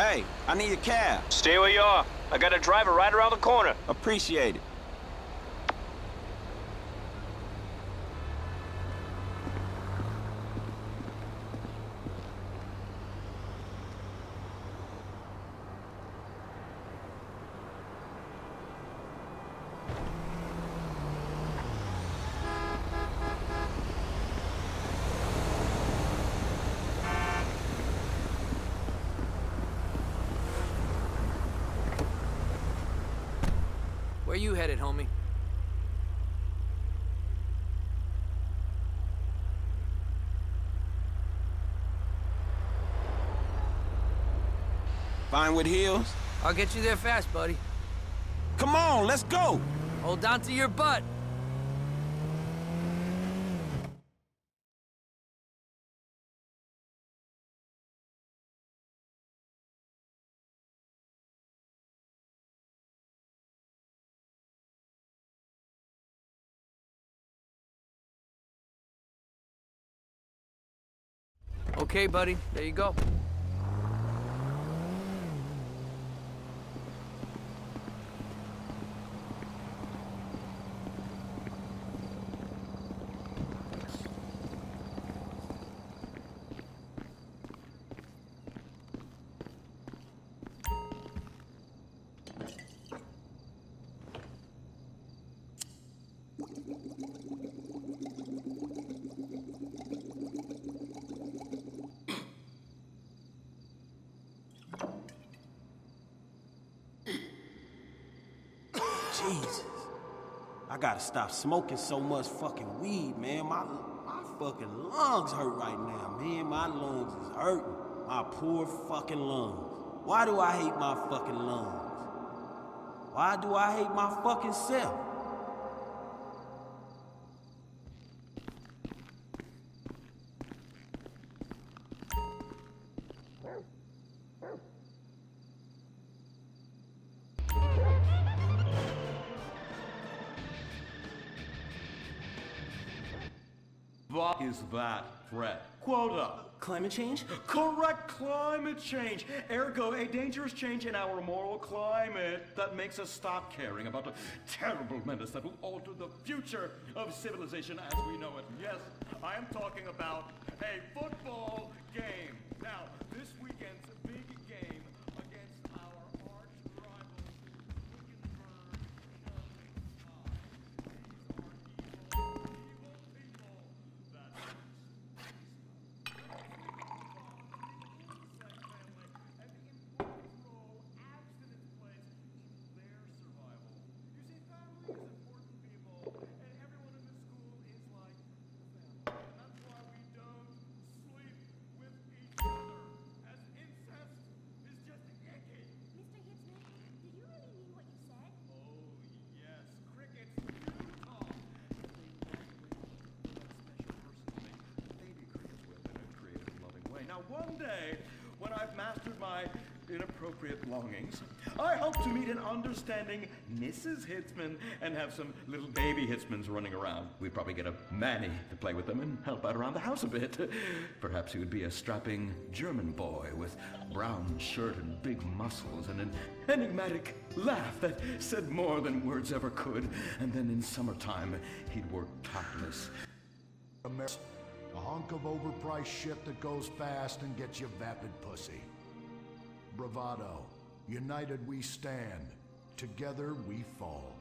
Hey, I need a cab. Stay where you are. I got a driver right around the corner. Appreciate it. Where you headed, homie? Vinewood Hills? I'll get you there fast, buddy. Come on, let's go! Hold on to your butt. Okay, buddy. There you go. I gotta stop smoking so much fucking weed, man. My, my fucking lungs hurt right now, man. My lungs is hurting. My poor fucking lungs. Why do I hate my fucking lungs? Why do I hate my fucking self? What is that threat? Quota. Uh, climate change? Correct climate change. Ergo, a dangerous change in our moral climate that makes us stop caring about the terrible menace that will alter the future of civilization as we know it. Yes, I am talking about a football mastered my inappropriate longings. I hope to meet an understanding Mrs. Hitzman and have some little baby Hitzmans running around. We'd probably get a Manny to play with them and help out around the house a bit. Perhaps he would be a strapping German boy with brown shirt and big muscles and an enigmatic laugh that said more than words ever could. And then in summertime, he'd work topless. Amer- A hunk of overpriced shit that goes fast and gets you vapid pussy. Bravado. United we stand. Together we fall.